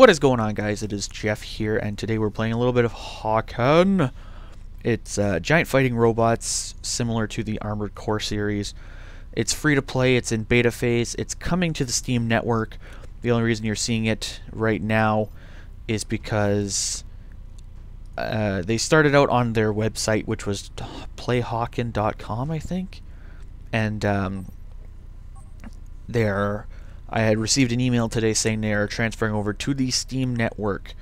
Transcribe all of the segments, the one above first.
What is going on guys? It is Jeff here and today we're playing a little bit of Hawken. It's uh, giant fighting robots similar to the Armored Core series. It's free to play, it's in beta phase, it's coming to the Steam network. The only reason you're seeing it right now is because uh, they started out on their website which was playhawken.com I think. And um, they're I had received an email today saying they are transferring over to the Steam network,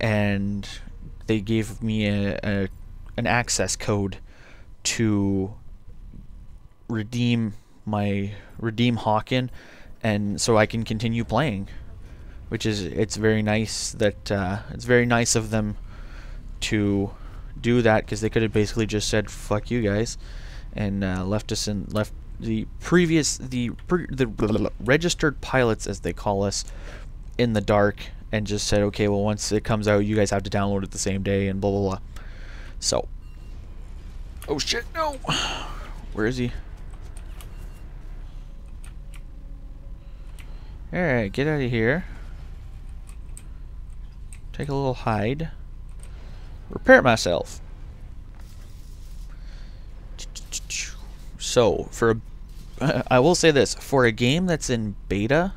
and they gave me a, a an access code to redeem my redeem Hawken, and so I can continue playing, which is it's very nice that uh, it's very nice of them to do that because they could have basically just said fuck you guys and uh, left us in left the previous the the registered pilots as they call us in the dark and just said okay well once it comes out you guys have to download it the same day and blah blah blah. So oh shit no. Where is he? Alright get out of here. Take a little hide. Repair myself so for a I will say this for a game that's in beta,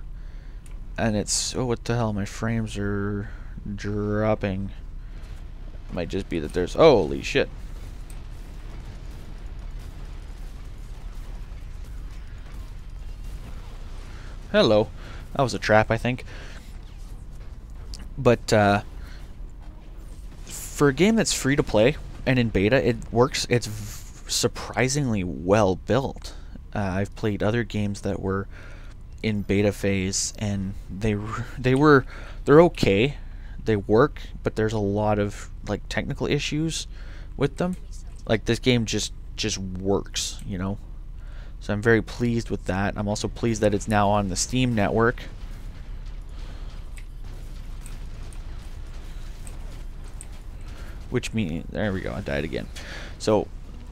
and it's oh what the hell my frames are dropping. Might just be that there's holy shit. Hello, that was a trap I think. But uh, for a game that's free to play and in beta, it works. It's surprisingly well built. Uh, I've played other games that were in beta phase, and they they were they're okay, they work, but there's a lot of like technical issues with them. Like this game just just works, you know. So I'm very pleased with that. I'm also pleased that it's now on the Steam network. Which means there we go, I died again. So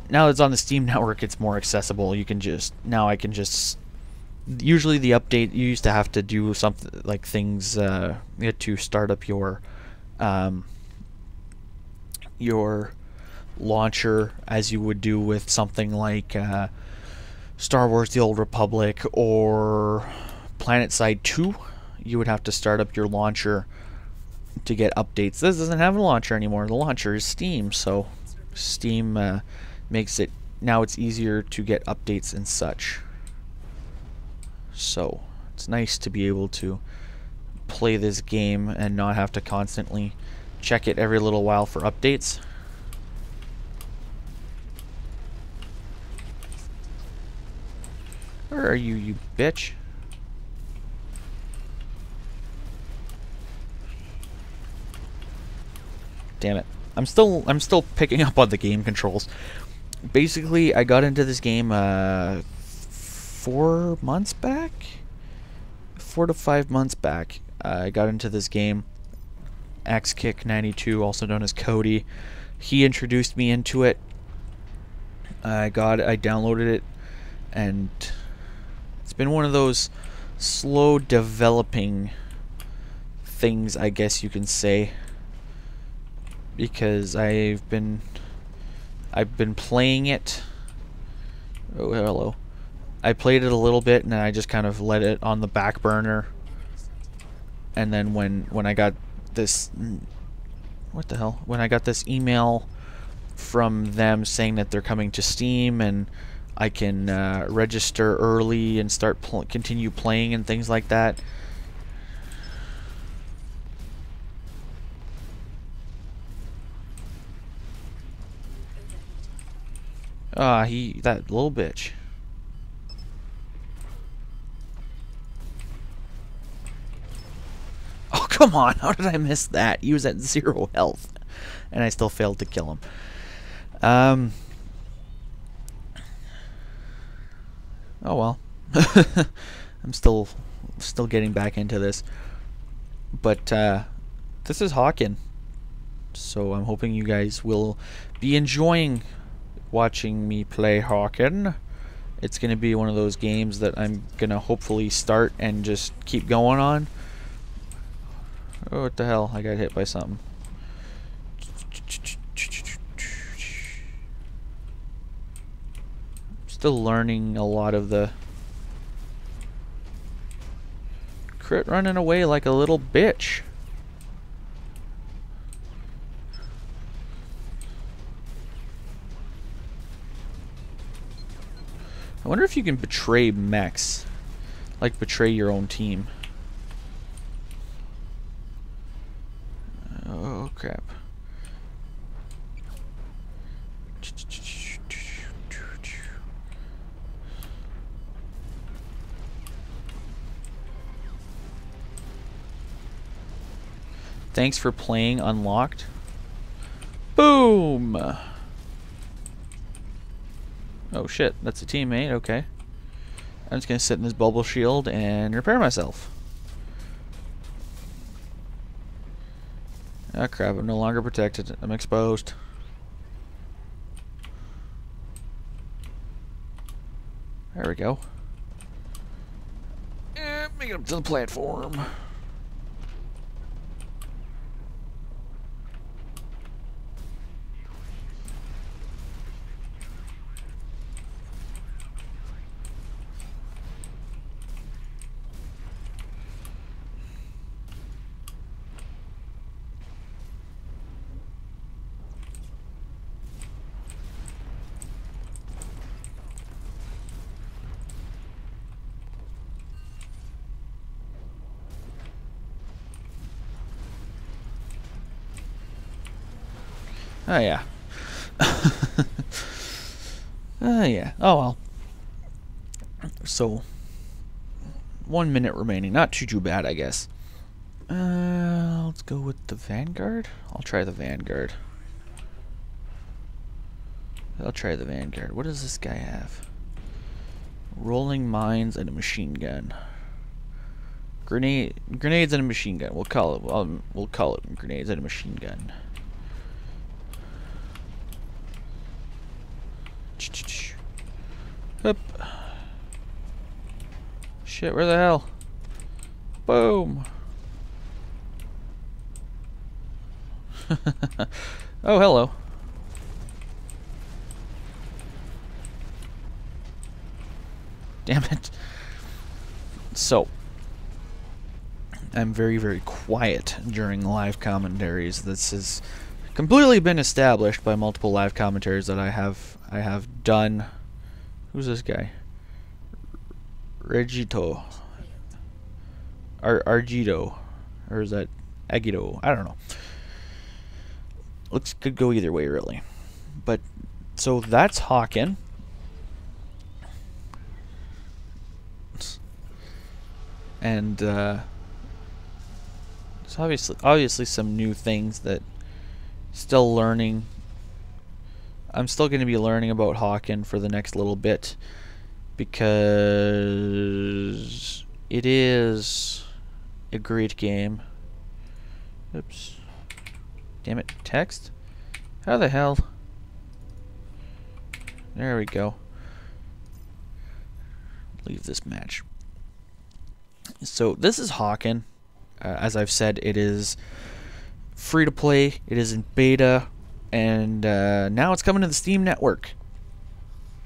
now it's on the Steam network, it's more accessible. You can just now I can just usually the update you used to have to do something like things uh, you had to start up your um, your launcher as you would do with something like uh, Star Wars: The Old Republic or PlanetSide 2. You would have to start up your launcher to get updates. This doesn't have a launcher anymore. The launcher is Steam, so Steam. Uh, makes it now it's easier to get updates and such. So it's nice to be able to play this game and not have to constantly check it every little while for updates. Where are you, you bitch? Damn it. I'm still I'm still picking up on the game controls basically, I got into this game uh, four months back, four to five months back. Uh, I got into this game. Axekick92, also known as Cody, he introduced me into it. I got, I downloaded it, and it's been one of those slow developing things, I guess you can say, because I've been I've been playing it. Oh, hello. I played it a little bit and then I just kind of let it on the back burner. And then when when I got this what the hell? When I got this email from them saying that they're coming to Steam and I can uh, register early and start pl continue playing and things like that. Ah, uh, he, that little bitch. Oh, come on. How did I miss that? He was at zero health. And I still failed to kill him. Um. Oh, well. I'm still, still getting back into this. But, uh, this is Hawken. So I'm hoping you guys will be enjoying watching me play Hawken. It's going to be one of those games that I'm going to hopefully start and just keep going on. Oh, what the hell? I got hit by something. Still learning a lot of the... Crit running away like a little bitch. Wonder if you can betray mechs. Like betray your own team. Oh crap. Thanks for playing Unlocked. Boom! Oh shit, that's a teammate, okay. I'm just gonna sit in this bubble shield and repair myself. Ah oh, crap, I'm no longer protected. I'm exposed. There we go. Make it up to the platform. Oh, yeah. Oh, yeah. Oh, well. So, one minute remaining. Not too, too bad, I guess. Uh, let's go with the Vanguard. I'll try the Vanguard. I'll try the Vanguard. What does this guy have? Rolling mines and a machine gun. Grenade, grenades and a machine gun. We'll call it. Um, we'll call it grenades and a machine gun. Up. Shit, where the hell? Boom. oh, hello. Damn it. So, I'm very, very quiet during live commentaries. This has completely been established by multiple live commentaries that I have I have done. Who's this guy? Regito. Ar Argito. Or is that Agito? I don't know. Looks could go either way really. But so that's Hawken. And uh, it's obviously obviously some new things that still learning. I'm still going to be learning about Hawken for the next little bit because it is a great game. Oops. Damn it. Text? How the hell? There we go. Leave this match. So this is Hawken. Uh, as I've said, it is free to play. It is in beta, and uh, now it's coming to the Steam network.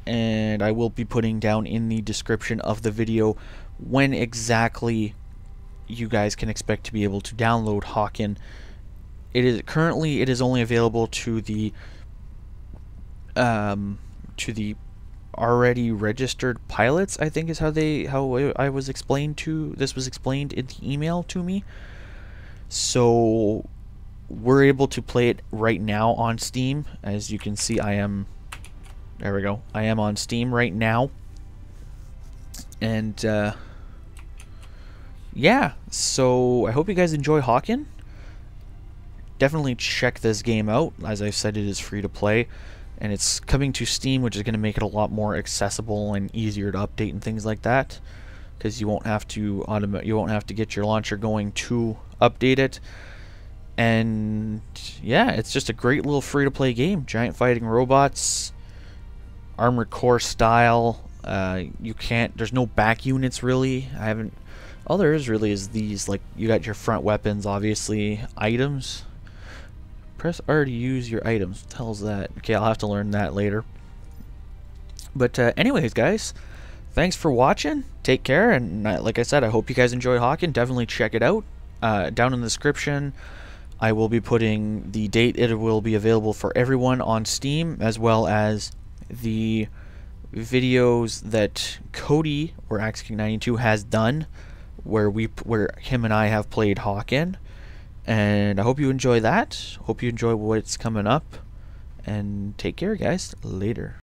And I will be putting down in the description of the video when exactly you guys can expect to be able to download Hawken. It is currently it is only available to the um, to the already registered pilots. I think is how they how I was explained to this was explained in the email to me. So we're able to play it right now on Steam. As you can see, I am... There we go. I am on Steam right now. And, uh, Yeah, so I hope you guys enjoy Hawken. Definitely check this game out. As I said, it is free to play. And it's coming to Steam, which is going to make it a lot more accessible and easier to update and things like that. Because you won't have to automate, you won't have to get your launcher going to update it and yeah, it's just a great little free to play game. Giant fighting robots, Armored Core style. Uh, you can't. There's no back units really. I haven't. all there is really is these. Like you got your front weapons, obviously items. Press R to use your items. The that? Okay, I'll have to learn that later. But uh, anyways, guys, thanks for watching. Take care, and uh, like I said, I hope you guys enjoy Hawken. Definitely check it out. Uh, down in the description, I will be putting the date it will be available for everyone on Steam, as well as the videos that Cody or Axekick92 has done, where we where him and I have played Hawken. And I hope you enjoy that. Hope you enjoy what's coming up. And take care, guys. Later.